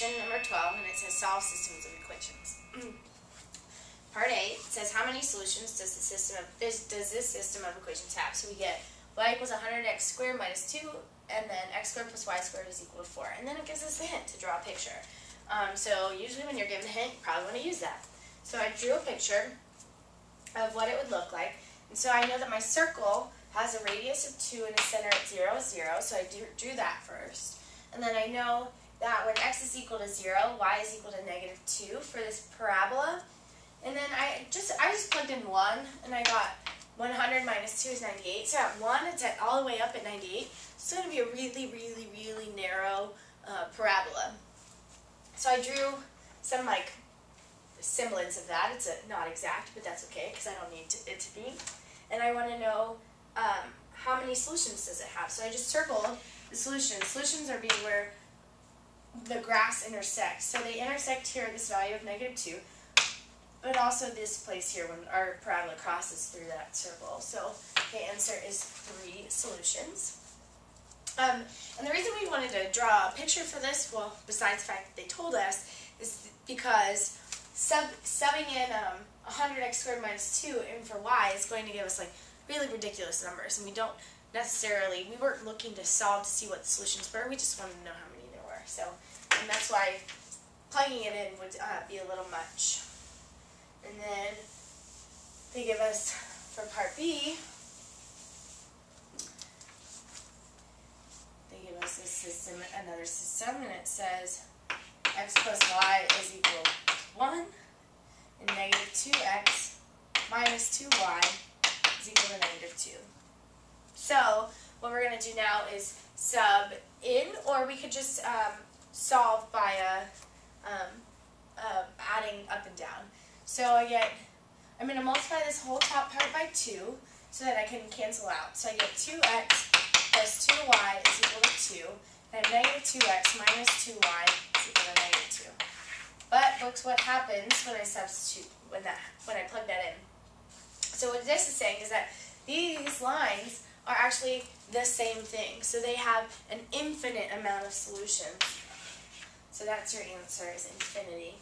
section number 12, and it says solve systems of equations. Part A says how many solutions does the system of this does this system of equations have? So we get y equals 100x squared minus 2, and then x squared plus y squared is equal to 4. And then it gives us the hint to draw a picture. Um, so usually when you're given a hint, you probably want to use that. So I drew a picture of what it would look like. And so I know that my circle has a radius of 2 and a center at 0, 0. So I drew that first. And then I know that when x is equal to 0, y is equal to negative 2 for this parabola. And then I just I just plugged in 1, and I got 100 minus 2 is 98. So at 1, it's at all the way up at 98. So it's going to be a really, really, really narrow uh, parabola. So I drew some like semblance of that. It's a, not exact, but that's okay because I don't need to, it to be. And I want to know um, how many solutions does it have. So I just circled the solutions. Solutions are being where the graphs intersect. So they intersect here at this value of negative 2, but also this place here when our parabola crosses through that circle. So the answer is three solutions. Um, and the reason we wanted to draw a picture for this, well, besides the fact that they told us, is because sub, subbing in um, 100x squared minus 2 in for y is going to give us like really ridiculous numbers. And we don't necessarily, we weren't looking to solve to see what the solutions were, we just wanted to know how many So, and that's why plugging it in would uh, be a little much. And then they give us, for part B, they give us this system, another system, and it says x plus y is equal to 1, and negative 2x minus 2y is equal to negative 2. So, what we're going to do now is sub in, or we could just um, solve by a, um, uh, adding up and down. So I get, I'm going to multiply this whole top part by 2 so that I can cancel out. So I get 2x plus 2y is equal to 2, and negative 2x minus 2y is equal to negative 2. But look what happens when I substitute, when, that, when I plug that in. So what this is saying is that these lines are actually the same thing. So they have an infinite amount of solutions. So that's your answer is infinity.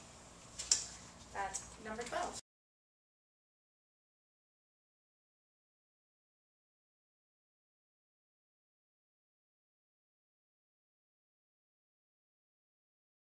That's number 12.